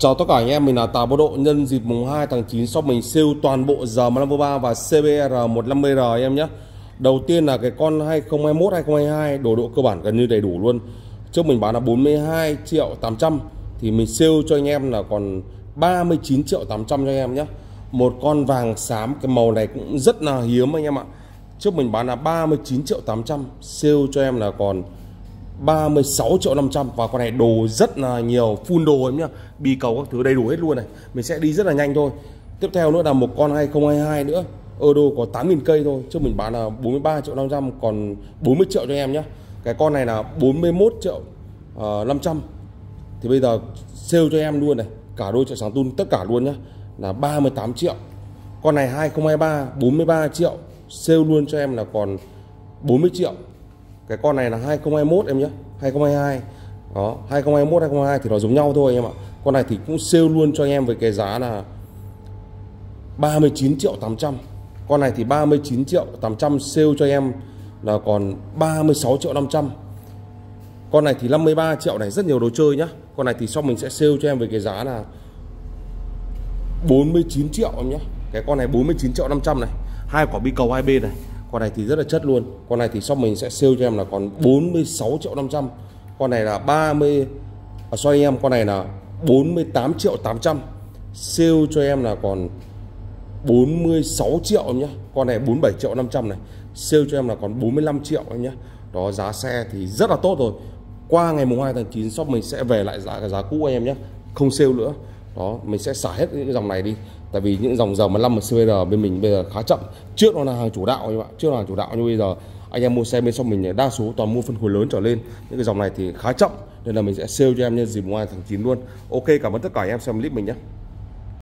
Chào tất cả anh em, mình là Tào Bộ Độ Nhân dịp mùng 2 tháng 9 shop mình siêu toàn bộ giờ 153 và CBR 150R em nhé. Đầu tiên là cái con 2021, 2022 đồ độ cơ bản gần như đầy đủ luôn. Trước mình bán là 42 triệu 800 Thì mình siêu cho anh em là còn 39 triệu 800 cho anh em nhé. Một con vàng xám, cái màu này cũng rất là hiếm anh em ạ. Trước mình bán là 39 triệu 800 siêu cho em là còn 36 triệu 500 và con này đồ rất là nhiều full đồ em nhá. Bi cầu các thứ đầy đủ hết luôn này. Mình sẽ đi rất là nhanh thôi. Tiếp theo nữa là một con 2022 nữa. Euro có 8.000 cây thôi chứ mình bán là 43 triệu 500 còn 40 triệu cho em nhé cái con này là 41 triệu ờ, uh, 500 thì bây giờ sale cho em luôn này. Cả đôi chợ sáng tun tất cả luôn nhá. Là 38 triệu. Con này 2023 43 triệu. Sale luôn cho em là còn 40 triệu cái con này là 2021 em nhé. 2022 đó 2021 2022 thì nó giống nhau thôi em ạ. Con này thì cũng sale luôn cho anh em với cái giá là 39 triệu 800 con này thì 39 triệu 800 sale cho em là còn 36 triệu 500 con này thì 53 triệu này, rất nhiều đồ chơi nhá. Con này thì sau mình sẽ sale cho em với cái giá là 49 triệu em nhé. Cái con này 49 triệu 500 này. Hai quả bi cầu, hai bên này con này thì rất là chất luôn. Con này thì shop mình sẽ sale cho em là còn 46 triệu 500 con này là 30 à, sorry em con này là 48 triệu 800 sale cho em là còn 46 triệu em nhé con này 47 triệu 500 này. Sale cho em là còn 45 triệu em nhé đó giá xe thì rất là tốt rồi. Qua ngày mùng 2 tháng 9 shop mình sẽ về lại giá giá cũ anh em nhé không sale nữa đó, mình sẽ xả hết những dòng này đi. Tại vì những dòng dầu mà 5 CVR bên mình bây giờ khá chậm. Trước nó là hàng chủ đạo các bạn trước là hàng chủ đạo, nhưng bây giờ anh em mua xe bên trong mình đa số toàn mua phân khối lớn trở lên. Những cái dòng này thì khá chậm. Nên là mình sẽ sale cho em nhân dịp ngoài tháng 9 luôn. Ok, cảm ơn tất cả anh em xem clip mình nhé.